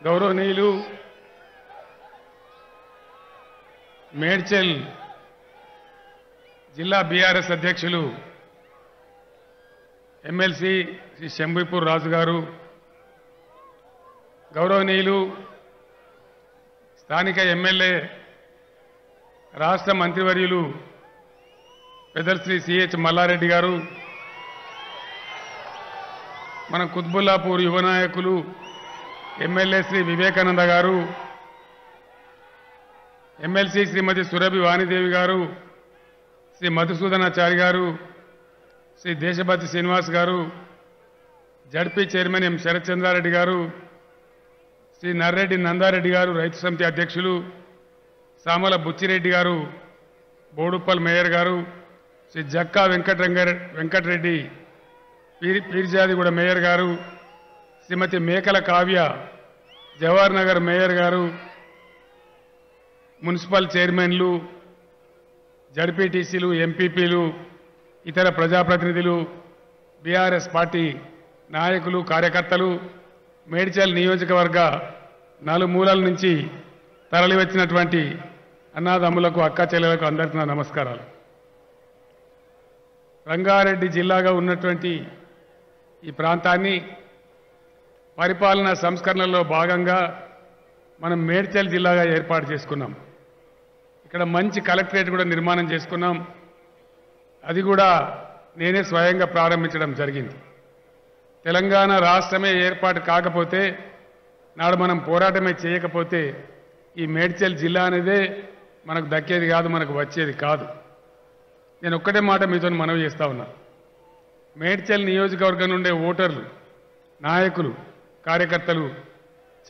గౌరవనీయులు మేడ్చల్ జిల్లా బీఆర్ఎస్ అధ్యక్షులు ఎమ్మెల్సీ శ్రీ శంభీపూర్ రాజు గారు గౌరవనీయులు స్థానిక ఎమ్మెల్యే రాష్ట్ర మంత్రివర్యులు పెద్దలు శ్రీ సిహెచ్ మల్లారెడ్డి గారు మన కుత్బుల్లాపూర్ యువ నాయకులు ఎమ్మెల్యే శ్రీ వివేకానంద గారు ఎమ్మెల్సీ శ్రీమతి సురభి వాణిదేవి గారు శ్రీ మధుసూదనాచారి గారు శ్రీ దేశభక్తి శ్రీనివాస్ గారు జడ్పీ చైర్మన్ ఎం శరత్చంద్రారెడ్డి గారు శ్రీ నర్రెడ్డి నందారెడ్డి గారు రైతు సమితి అధ్యక్షులు సామల బుచ్చిరెడ్డి గారు బోడుప్పల్ మేయర్ గారు శ్రీ జక్కా వెంకటరంగ వెంకటరెడ్డి పీరి పీర్జాదిగూడ మేయర్ గారు శ్రీమతి మేకల కావ్య జవహర్ నగర్ మేయర్ గారు మున్సిపల్ చైర్మన్లు జడ్పీటీసీలు ఎంపీపీలు ఇతర ప్రజాప్రతినిధులు బీఆర్ఎస్ పార్టీ నాయకులు కార్యకర్తలు మేడ్చల్ నియోజకవర్గ నలుమూలల నుంచి తరలివచ్చినటువంటి అన్నాదమ్ములకు అక్క చెల్లెలకు అందరికీ నా నమస్కారాలు. రంగారెడ్డి జిల్లాగా ఉన్నటువంటి ఈ ప్రాంతాన్ని పరిపాలనా సంస్కరణలో భాగంగా మనం మేడ్చల్ జిల్లాగా ఏర్పాటు చేసుకున్నాం. ఇక్కడ మంచి కలెక్టరేట్ కూడా నిర్మాణం చేసుకున్నాం. అది కూడా నేనే స్వయంగా ప్రారంభించడం జరిగింది. తెలంగాణ రాష్ట్రమే ఏర్పాటు కాకపోతే నాడు మనం పోరాటమే చేయకపోతే ఈ మేడ్చల్ జిల్లా అనేదే మనకు దక్కేది కాదు మనకు వచ్చేది కాదు. నేను ఒక్కటే మాట మీతో మనవి చేస్తా ఉన్నా. మేడ్చల్ నియోజకవర్గం నుండే ఓటర్లు నాయకులు కార్యకర్తలు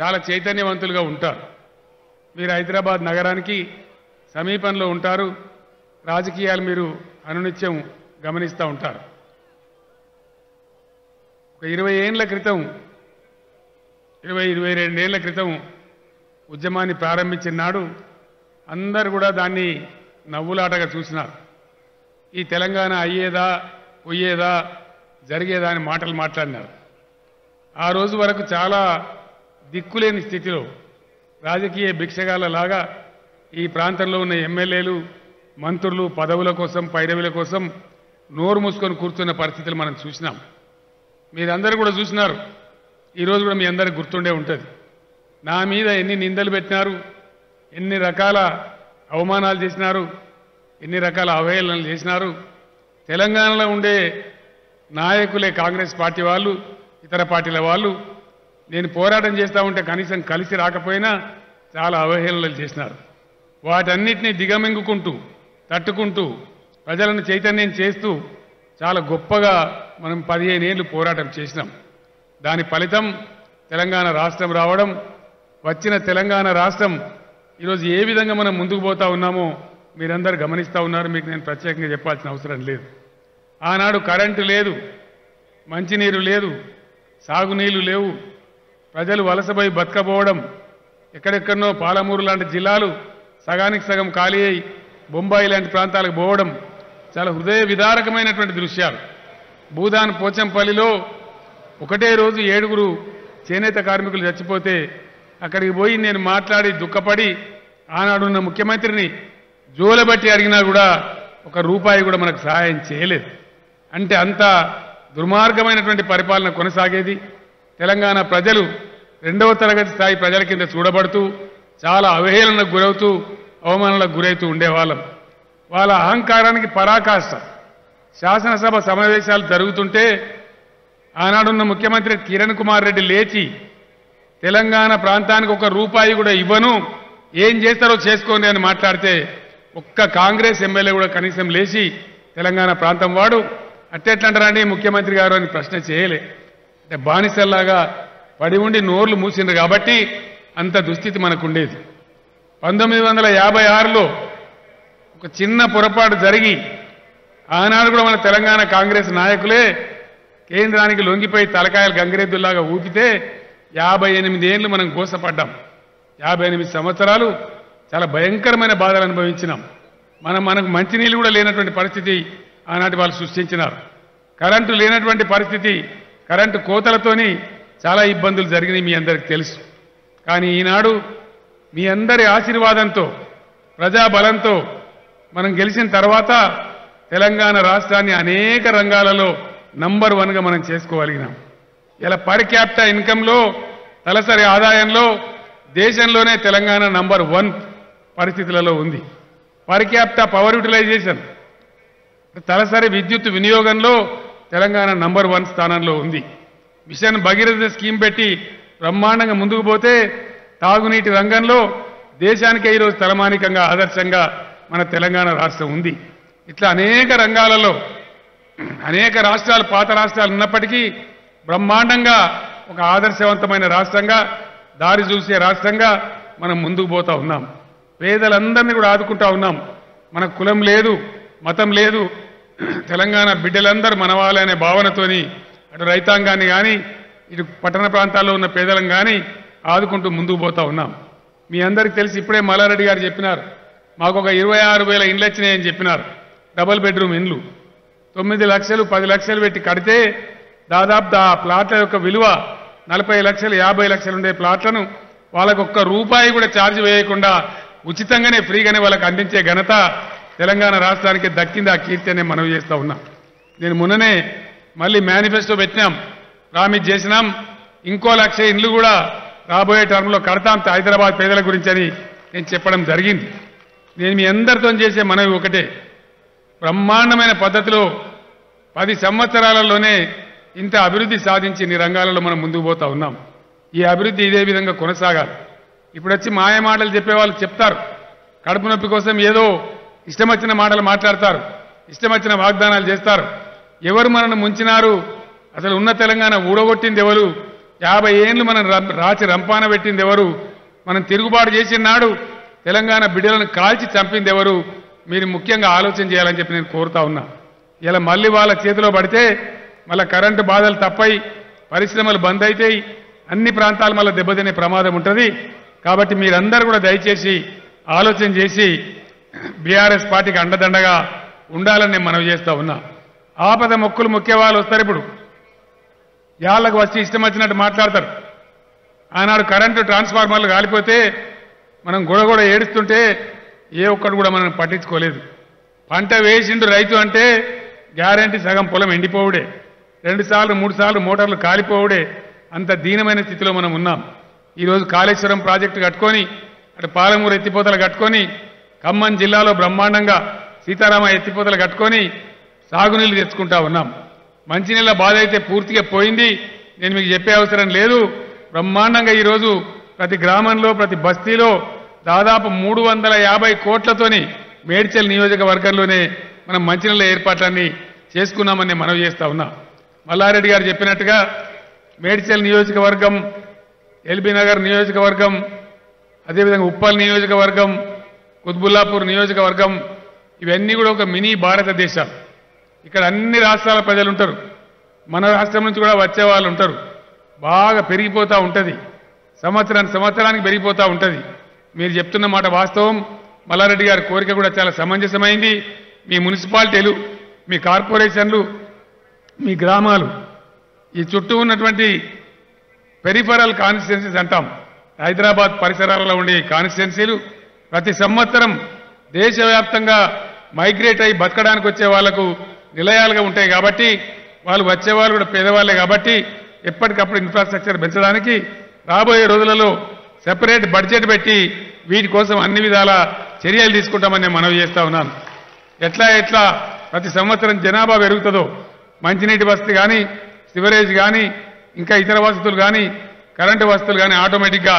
చాలా చైతన్యవంతులుగా ఉంటారు. మీరు హైదరాబాద్ నగరానికి సమీపంలో ఉంటారు. రాజకీయాలు మీరు అనునిత్యం గమనిస్తూ ఉంటారు. ఒక ఇరవై ఏళ్ళ క్రితం ఇరవై ఇరవై రెండేళ్ళ క్రితం ఉద్యమాన్ని ప్రారంభించిన నాడు అందరు కూడా దాన్ని నవ్వులాటగా చూసినారు. ఈ తెలంగాణ అయ్యేదా పోయేదా జరిగేదా అని మాటలు మాట్లాడినారు. ఆ రోజు వరకు చాలా దిక్కులేని స్థితిలో రాజకీయ భిక్షగాలలాగా ఈ ప్రాంతంలో ఉన్న ఎమ్మెల్యేలు మంత్రులు పదవుల కోసం పైరవుల కోసం నోరు మూసుకొని కూర్చున్న పరిస్థితులు మనం చూసినాం. మీరందరూ కూడా చూసినారు. ఈరోజు కూడా మీ అందరికి గుర్తుండే ఉంటుంది. నా మీద ఎన్ని నిందలు పెట్టినారు ఎన్ని రకాల అవమానాలు చేసినారు ఎన్ని రకాల అవహేళనలు చేసినారు. తెలంగాణలో ఉండే నాయకులే కాంగ్రెస్ పార్టీ వాళ్ళు ఇతర పార్టీల వాళ్ళు నేను పోరాటం చేస్తూ ఉంటే కనీసం కలిసి రాకపోయినా చాలా అవహేళనలు చేసినారు. వాటన్నిటినీ దిగమింగుకుంటూ తట్టుకుంటూ ప్రజలను చైతన్యం చేస్తూ చాలా గొప్పగా మనం పదిహేను ఏళ్ళు పోరాటం చేసినాం. దాని ఫలితం తెలంగాణ రాష్ట్రం రావడం వచ్చిన తెలంగాణ రాష్ట్రం ఈరోజు ఏ విధంగా మనం ముందుకు పోతా ఉన్నామో మీరందరూ గమనిస్తూ ఉన్నారు. మీకు నేను ప్రత్యేకంగా చెప్పాల్సిన అవసరం లేదు. ఆనాడు కరెంటు లేదు మంచినీరు లేదు సాగునీళ్ళు లేవు. ప్రజలు వలసపోయి బతకపోవడం ఎక్కడెక్కడనో పాలమూరు లాంటి జిల్లాలు సగానికి సగం ఖాళీ అయి బొంబాయి లాంటి ప్రాంతాలకు పోవడం చాలా హృదయ విదారకమైనటువంటి దృశ్యాలు. భూదాన్ పోచంపల్లిలో ఒకటే రోజు ఏడుగురు చేనేత కార్మికులు చచ్చిపోతే అక్కడికి పోయి నేను మాట్లాడి దుఃఖపడి ఆనాడున్న ముఖ్యమంత్రిని జోలబట్టి అడిగినా కూడా ఒక రూపాయి కూడా మనకు సహాయం చేయలేదు. అంటే అంత దుర్మార్గమైనటువంటి పరిపాలన కొనసాగేది. తెలంగాణ ప్రజలు రెండవ తరగతి స్థాయి ప్రజల కింద చూడబడుతూ చాలా అవహేళనకు గురవుతూ అవమానాలకు గురవుతూ ఉండేవాళ్ళం. వాళ్ళ అహంకారానికి పరాకాష్ట శాసనసభ సమావేశాలు జరుగుతుంటే ఆనాడున్న ముఖ్యమంత్రి కిరణ్ కుమార్ రెడ్డి లేచి తెలంగాణ ప్రాంతానికి ఒక రూపాయి కూడా ఇవ్వను ఏం చేస్తారో చేసుకోండి అని మాట్లాడితే ఒక్క కాంగ్రెస్ ఎమ్మెల్యే కూడా కనీసం లేచి తెలంగాణ ప్రాంతం వాడు అట్టెట్లంటారండి ముఖ్యమంత్రి గారు అని ప్రశ్న చేయలే. అంటే బానిసల్లాగా పడి ఉండి నోర్లు మూసిండ్రు కాబట్టి అంత దుస్థితి మనకు ఉండేది పంతొమ్మిది వందల యాభై ఆరులో ఒక చిన్న పొరపాటు జరిగి ఆనాడు కూడా మన తెలంగాణ కాంగ్రెస్ నాయకులే కేంద్రానికి లొంగిపోయి తలకాయలు గంగిరెద్దుల్లాగా ఊపితే యాభై ఎనిమిది ఏళ్ళు మనం గోసపడ్డాం. యాభై ఎనిమిది సంవత్సరాలు చాలా భయంకరమైన బాధలు అనుభవించినాం. మనం మనకు మంచినీళ్ళు కూడా లేనటువంటి పరిస్థితి ఆనాటి వాళ్ళు సృష్టించినారు. కరెంటు లేనటువంటి పరిస్థితి కరెంటు కోతలతోని చాలా ఇబ్బందులు జరిగినాయి మీ అందరికి తెలుసు. కానీ ఈనాడు మీ అందరి ఆశీర్వాదంతో ప్రజాబలంతో మనం గెలిచిన తర్వాత తెలంగాణ రాష్ట్రాన్ని అనేక రంగాలలో నంబర్ వన్గా మనం చేసుకోగలిగినాం. ఇలా పర్ క్యాపిటా ఇన్కంలో తలసరి ఆదాయంలో దేశంలోనే తెలంగాణ నంబర్ వన్ పరిస్థితులలో ఉంది. పర్ క్యాపిటా పవర్ యూటిలైజేషన్ తలసరి విద్యుత్ వినియోగంలో తెలంగాణ నంబర్ వన్ స్థానంలో ఉంది. మిషన్ భగీరథ స్కీమ్ పెట్టి బ్రహ్మాండంగా ముందుకు పోతే తాగునీటి రంగంలో దేశానికే ఈరోజు తలమానికంగా ఆదర్శంగా మన తెలంగాణ రాష్ట్రం ఉంది. ఇట్లా అనేక రంగాలలో అనేక రాష్ట్రాలు పాత రాష్ట్రాలు ఉన్నప్పటికీ బ్రహ్మాండంగా ఒక ఆదర్శవంతమైన రాష్ట్రంగా దారి చూసే రాష్ట్రంగా మనం ముందుకు పోతా ఉన్నాం. పేదలందరినీ కూడా ఆదుకుంటా ఉన్నాం. మన కులం లేదు మతం లేదు తెలంగాణ బిడ్డలందరూ మనవాళ్ళే అనే భావనతోని అటు రైతాంగాన్ని కానీ ఇటు పట్టణ ప్రాంతాల్లో ఉన్న పేదలను కానీ ఆదుకుంటూ ముందుకు పోతా ఉన్నాం. మీ అందరికీ తెలిసి ఇప్పుడే మల్లారెడ్డి గారు చెప్పినారు. మాకు ఒక ఇరవై ఆరు వేల ఇండ్లు వచ్చినాయని చెప్పినారు. డబుల్ బెడ్రూమ్ ఇండ్లు. తొమ్మిది లక్షలు పది లక్షలు పెట్టి కడితే దాదాపు ఆ ప్లాట్ల యొక్క విలువ నలభై లక్షలు యాభై లక్షలు ఉండే ప్లాట్లను వాళ్ళకు ఒక్క రూపాయి కూడా ఛార్జ్ వేయకుండా ఉచితంగానే ఫ్రీగానే వాళ్ళకి అందించే ఘనత తెలంగాణ రాష్ట్రానికి దక్కింది ఆ కీర్తి అనే మనవి చేస్తా ఉన్నా. నేను మొన్ననే మళ్ళీ మేనిఫెస్టో పెట్టినాం ప్రామిస్ చేసినాం. ఇంకో లక్ష ఇండ్లు కూడా రాబోయే టర్మ్లో కడతాం హైదరాబాద్ పేదల గురించి అని నేను చెప్పడం జరిగింది. నేను మీ అందరితో చేసే మనవి ఒకటే. బ్రహ్మాండమైన పద్ధతిలో పది సంవత్సరాలలోనే ఇంత అభివృద్ధి సాధించి ఇన్ని రంగాలలో మనం ముందుకు పోతా ఉన్నాం. ఈ అభివృద్ధి ఇదే విధంగా కొనసాగాలి. ఇప్పుడు వచ్చి మాయమాటలు చెప్పే వాళ్ళు చెప్తారు. కడుపు నొప్పి కోసం ఏదో ఇష్టం వచ్చిన మాటలు మాట్లాడతారు. ఇష్టం వచ్చిన వాగ్దానాలు చేస్తారు. ఎవరు మనను ముంచినారు? అసలు ఉన్న తెలంగాణ ఊడగొట్టింది ఎవరు యాభై ఏండ్లు మనం రం- రాచి రంపాన పెట్టింది ఎవరు మనం తిరుగుబాటు చేసిన నాడు తెలంగాణ బిడ్డలను కాల్చి చంపింది ఎవరు మీరు ముఖ్యంగా ఆలోచన చేయాలని చెప్పి నేను కోరుతా ఉన్నా. ఇలా మళ్ళీ వాళ్ళ చేతిలో పడితే మళ్ళీ కరెంటు బాధలు తప్పై పరిశ్రమలు బంద్ అవుతాయి అన్ని ప్రాంతాలు మళ్ళీ దెబ్బతినే ప్రమాదం ఉంటుంది. కాబట్టి మీరందరూ కూడా దయచేసి ఆలోచన చేసి బీఆర్ఎస్ పార్టీకి అండదండగా ఉండాలని నేను మనవి చేస్తా ఉన్నా. ఆపద మొక్కులు మొక్కే వాళ్ళు వస్తారు ఇప్పుడు. యాళ్ళకు వచ్చి ఇష్టం వచ్చినట్టు మాట్లాడతారు. ఆనాడు కరెంటు ట్రాన్స్ఫార్మర్లు కాలిపోతే మనం గొడగొడ ఏడుస్తుంటే ఏ ఒక్కడు కూడా మనం పట్టించుకోలేదు. పంట వేసిండు రైతు అంటే గ్యారంటీ సగం పొలం ఎండిపోవుడే. రెండు సార్లు మూడు సార్లు మోటార్లు కాలిపోవుడే. అంత దీనమైన స్థితిలో మనం ఉన్నాం. ఈరోజు కాళేశ్వరం ప్రాజెక్టు కట్టుకొని అటు పాలమూరు ఎత్తిపోతలు కట్టుకొని ఖమ్మం జిల్లాలో బ్రహ్మాండంగా సీతారామ ఎత్తిపోతలు కట్టుకొని సాగునీళ్ళు తెచ్చుకుంటా ఉన్నాం. మంచినీళ్ళ బాధ అయితే పూర్తిగా పోయింది. నేను మీకు చెప్పే అవసరం లేదు. బ్రహ్మాండంగా ఈరోజు ప్రతి గ్రామంలో ప్రతి బస్తీలో దాదాపు మూడు వందల యాభై కోట్లతోని మేడ్చల్ నియోజకవర్గంలోనే మనం మంచినీళ్ళ ఏర్పాట్లన్నీ చేసుకున్నామని మనవి చేస్తా ఉన్నాం. మల్లారెడ్డి గారు చెప్పినట్టుగా మేడ్చల్ నియోజకవర్గం ఎల్బీ నగర్ నియోజకవర్గం అదేవిధంగా ఉప్పల్ నియోజకవర్గం కుత్బుల్లాపూర్ నియోజకవర్గం ఇవన్నీ కూడా ఒక మినీ భారతదేశం. ఇక్కడ అన్ని రాష్ట్రాల ప్రజలు ఉంటారు. మన రాష్ట్రం నుంచి కూడా వచ్చే వాళ్ళు ఉంటారు. బాగా పెరిగిపోతూ ఉంటుంది. సంవత్సరానికి సంవత్సరానికి పెరిగిపోతూ ఉంటుంది. మీరు చెప్తున్న మాట వాస్తవం. మల్లారెడ్డి గారి కోరిక కూడా చాలా సమంజసమైంది. మీ మున్సిపాలిటీలు మీ కార్పొరేషన్లు మీ గ్రామాలు ఈ చుట్టూ ఉన్నటువంటి పెరిఫరల్ కాన్స్టిట్యున్సీస్ అంటాం. హైదరాబాద్ పరిసరాలలో ఉండే కాన్స్టిట్యున్సీలు ప్రతి సంవత్సరం దేశవ్యాప్తంగా మైగ్రేట్ అయి బతకడానికి వచ్చే వాళ్ళకు నిలయాలుగా ఉంటాయి కాబట్టి వాళ్ళు వచ్చేవాళ్ళు కూడా పేదవాళ్ళే కాబట్టి ఎప్పటికప్పుడు ఇన్ఫ్రాస్ట్రక్చర్ పెంచడానికి రాబోయే రోజులలో సెపరేట్ బడ్జెట్ పెట్టి వీటి కోసం అన్ని విధాల చర్యలు తీసుకుంటామని నేను మనవి చేస్తా ఉన్నాను. ఎట్లా ఎట్లా ప్రతి సంవత్సరం జనాభా పెరుగుతుందో మంచినీటి వసతి కానీ సివరేజ్ కానీ ఇంకా ఇతర వసతులు కానీ కరెంటు వసతులు కానీ ఆటోమేటిక్గా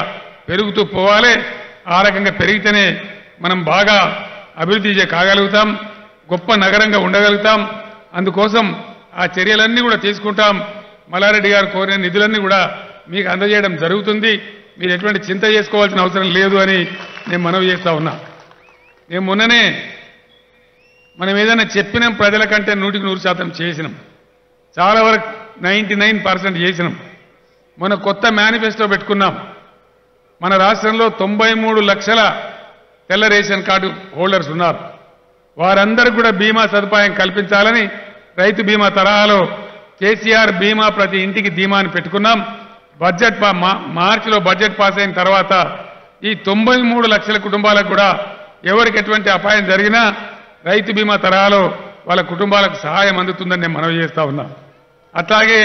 పెరుగుతూ పోవాలి. ఆ రకంగా పెరిగితేనే మనం బాగా అభివృద్ధి కాగలుగుతాం గొప్ప నగరంగా ఉండగలుగుతాం. అందుకోసం ఆ చర్యలన్నీ కూడా తీసుకుంటాం. మల్లారెడ్డి గారు కోరిన నిధులన్నీ కూడా మీకు అందజేయడం జరుగుతుంది. మీరు ఎటువంటి చింత చేసుకోవాల్సిన అవసరం లేదు అని నేను మనవి చేస్తా ఉన్నా. నేను మొన్ననే మనం ఏదైనా చెప్పినాం ప్రజల కంటే నూటికి నూరు శాతం చేసినాం. చాలా వరకు నైంటీ నైన్ పర్సెంట్ చేసినాం. మన కొత్త మేనిఫెస్టో పెట్టుకున్నాం. మన రాష్ట్రంలో తొంభై మూడు లక్షల తెల్ల రేషన్ కార్డు హోల్డర్స్ ఉన్నారు. వారందరూ కూడా బీమా సదుపాయం కల్పించాలని రైతు బీమా తరహాలో కేసీఆర్ బీమా ప్రతి ఇంటికి ధీమాని పెట్టుకున్నాం. బడ్జెట్ మార్చిలో బడ్జెట్ పాస్ అయిన తర్వాత ఈ తొంభై మూడు లక్షల కుటుంబాలకు కూడా ఎవరికి ఎటువంటి అపాయం జరిగినా రైతు బీమా తరహాలో వాళ్ళ కుటుంబాలకు సహాయం అందుతుందని నేను మనవి చేస్తా ఉన్నా. అట్లాగే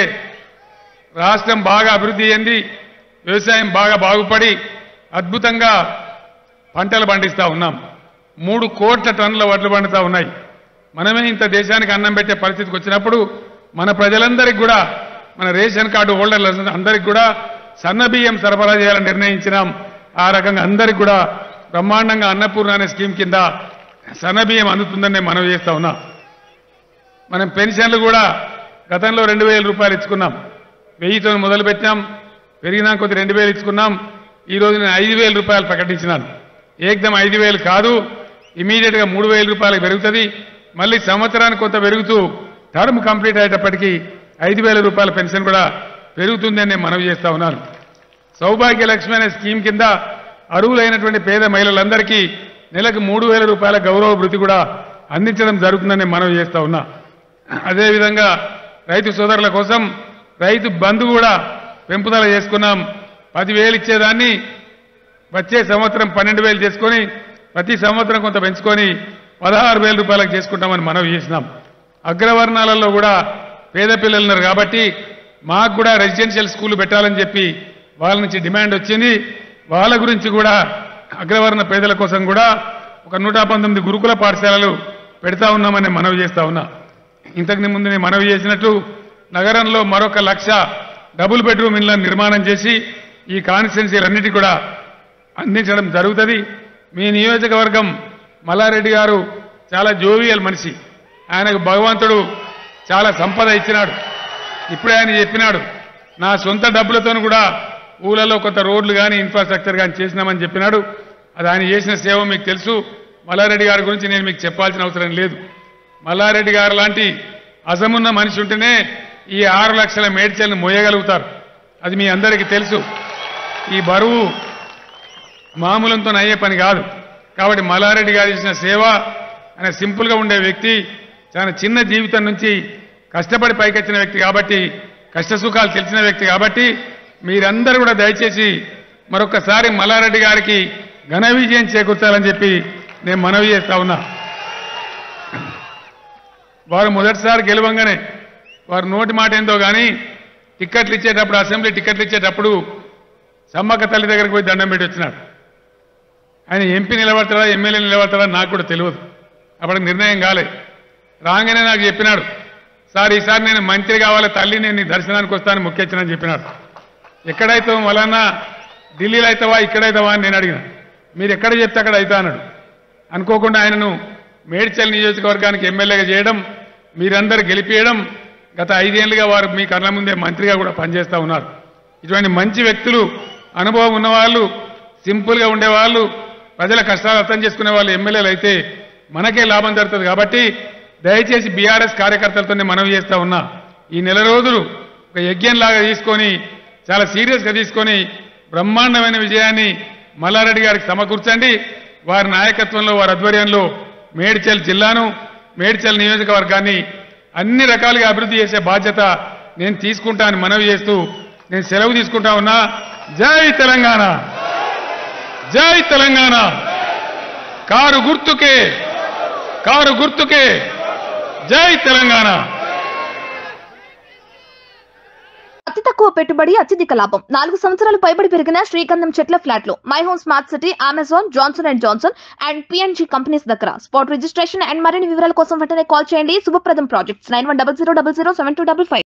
రాష్ట్రం బాగా అభివృద్ధి చెంది వ్యవసాయం బాగా బాగుపడి అద్భుతంగా పంటలు పండిస్తూ ఉన్నాం. మూడు కోట్ల టన్నుల వడ్లు పండుతూ ఉన్నాయి. మనమే ఇంత దేశానికి అన్నం పెట్టే పరిస్థితికి వచ్చినప్పుడు మన ప్రజలందరికీ కూడా మన రేషన్ కార్డు హోల్డర్ల అందరికీ కూడా సన్న బియ్యం సరఫరా చేయాలని నిర్ణయించినాం. ఆ రకంగా అందరికీ కూడా బ్రహ్మాండంగా అన్నపూర్ణ అనే స్కీమ్ కింద సన్నబియ్యం అందుతుందని నేను మనవి చేస్తా ఉన్నా. మనం పెన్షన్లు కూడా గతంలో రెండు వేల రూపాయలు ఇచ్చుకున్నాం. వెయ్యితో మొదలుపెట్టాం పెరిగినా కొద్ది రెండు వేలు ఇచ్చుకున్నాం. ఈ నేను ఐదు వేల రూపాయలు ప్రకటించినాను. ఏకదం ఐదు వేలు కాదు. ఇమీడియట్గా మూడు వేల రూపాయలకు పెరుగుతుంది. మళ్ళీ సంవత్సరానికి కొంత పెరుగుతూ టర్మ్ కంప్లీట్ అయ్యేటప్పటికీ ఐదు వేల రూపాయల పెన్షన్ కూడా పెరుగుతుందని నేను మనవి చేస్తా ఉన్నాను. సౌభాగ్య లక్ష్మి అనే స్కీమ్ కింద అరువులైనటువంటి పేద మహిళలందరికీ నెలకు మూడు వేల రూపాయల గౌరవ భృతి కూడా అందించడం జరుగుతుందని మనవి చేస్తా ఉన్నా. అదేవిధంగా రైతు సోదరుల కోసం రైతు బంధు కూడా పెంపుదల చేసుకున్నాం. పదివేలు ఇచ్చేదాన్ని వచ్చే సంవత్సరం పన్నెండు వేలు చేసుకొని ప్రతి సంవత్సరం కొంత పెంచుకొని పదహారు వేల రూపాయలకు చేసుకుంటామని మనవి చేసినాం. అగ్రవర్ణాలలో కూడా పేద పిల్లలు ఉన్నారు కాబట్టి మాకు కూడా రెసిడెన్షియల్ స్కూల్ పెట్టాలని చెప్పి వాళ్ళ నుంచి డిమాండ్ వచ్చింది. వాళ్ళ గురించి కూడా అగ్రవర్ణ పేదల కోసం కూడా ఒక నూట పంతొమ్మిది గురుకుల పాఠశాలలు పెడతా ఉన్నామని మనవి చేస్తా ఉన్నా. ఇంతకు ముందు నేను మనవి చేసినట్టు నగరంలో మరొక లక్ష డబుల్ బెడ్రూమ్ ఇళ్ళ నిర్మాణం చేసి ఈ కాన్స్టిట్యున్సీలన్నిటి కూడా అందించడం జరుగుతుంది. మీ నియోజకవర్గం మల్లారెడ్డి గారు చాలా జోవియల్ మనిషి. ఆయనకు భగవంతుడు చాలా సంపద ఇచ్చినాడు. ఇప్పుడే ఆయన చెప్పినాడు నా సొంత డబ్బులతో కూడా ఊళ్ళలో కొంత రోడ్లు కానీ ఇన్ఫ్రాస్ట్రక్చర్ కానీ చేసినామని చెప్పినాడు. అది ఆయన చేసిన సేవ మీకు తెలుసు. మల్లారెడ్డి గారి గురించి నేను మీకు చెప్పాల్సిన అవసరం లేదు. మల్లారెడ్డి గారు లాంటి అసమున్న మనిషి ఉంటేనే ఈ ఆరు లక్షల మేడ్చల్ని మోయగలుగుతారు. అది మీ అందరికీ తెలుసు. ఈ బరువు మామూలంతో అయ్యే పని కాదు. కాబట్టి మల్లారెడ్డి గారు ఇచ్చిన సేవ అనే సింపుల్గా ఉండే వ్యక్తి చాలా చిన్న జీవితం నుంచి కష్టపడి పైకొచ్చిన వ్యక్తి కాబట్టి కష్ట సుఖాలు తెలిసిన వ్యక్తి కాబట్టి మీరందరూ కూడా దయచేసి మరొకసారి మల్లారెడ్డి గారికి ఘన విజయం చేకూర్చాలని చెప్పి నేను మనవి చేస్తా ఉన్నా. వారు మొదటిసారి గెలవంగానే వారు నోటి మాట ఏందో కానీ టిక్కెట్లు ఇచ్చేటప్పుడు అసెంబ్లీ టిక్కెట్లు ఇచ్చేటప్పుడు సమ్మక్క తల్లి దగ్గరికి పోయి దండం పెట్టి వచ్చినాడు ఆయన ఎంపీ నిలబడతాడా ఎమ్మెల్యే నిలబడతాడా నాకు కూడా తెలియదు. అప్పటికి నిర్ణయం కాలే. రాగానే నాకు చెప్పినాడు సార్ ఈసారి నేను మంత్రి కావాలి తల్లి నేను నీ దర్శనానికి వస్తాను ముఖ్యచ్చనని చెప్పినాడు. ఎక్కడైతే వలన ఢిల్లీలో అవుతావా ఇక్కడైతావా? అని నేను అడిగిన. మీరు ఎక్కడ చెప్తే అక్కడ అవుతా అన్నాడు. అనుకోకుండా ఆయనను మేడ్చల్ నియోజకవర్గానికి ఎమ్మెల్యేగా చేయడం మీరందరూ గెలిపేయడం గత ఐదేళ్ళుగా వారు మీ కళ్ళ ముందే మంత్రిగా కూడా పనిచేస్తూ ఉన్నారు. ఇటువంటి మంచి వ్యక్తులు అనుభవం ఉన్నవాళ్ళు సింపుల్గా ఉండేవాళ్ళు ప్రజల కష్టాలు అర్థం చేసుకునే వాళ్ళు ఎమ్మెల్యేలు అయితే మనకే లాభం జరుగుతుంది కాబట్టి దయచేసి బీఆర్ఎస్ కార్యకర్తలతోనే మనవి చేస్తూ ఉన్నా. ఈ నెల రోజులు ఒక యజ్ఞంలాగా తీసుకొని చాలా సీరియస్గా తీసుకొని బ్రహ్మాండమైన విజయాన్ని మల్లారెడ్డి గారికి సమకూర్చండి. వారి నాయకత్వంలో వారి ఆధ్వర్యంలో మేడ్చల్ జిల్లాను మేడ్చల్ నియోజకవర్గాన్ని అన్ని రకాలుగా అభివృద్ధి చేసే బాధ్యత నేను తీసుకుంటానని మనవి చేస్తూ నేను సెలవు తీసుకుంటా ఉన్నా. జై తెలంగాణ! జై తెలంగాణ! కారు గుర్తుకే! కారు గుర్తుకే! జై తెలంగాణ! అతి తక్కువ పెట్టుబడి అత్యధిక లాభం. నాలుగు సంవత్సరాలు పైబడి పెరిగిన శ్రీకందం చెట్ల ఫ్లాట్లు my home smart city Amazon Johnson and Johnson and P and G companies దగ్గర. స్పాట్ రిజిస్ట్రేషన్ అండ్ మరిన్ని వివరాల కోసం వెంటనే కాల్ చేయండి. Shubhapradam projects nine one double zero double zero seven two double five.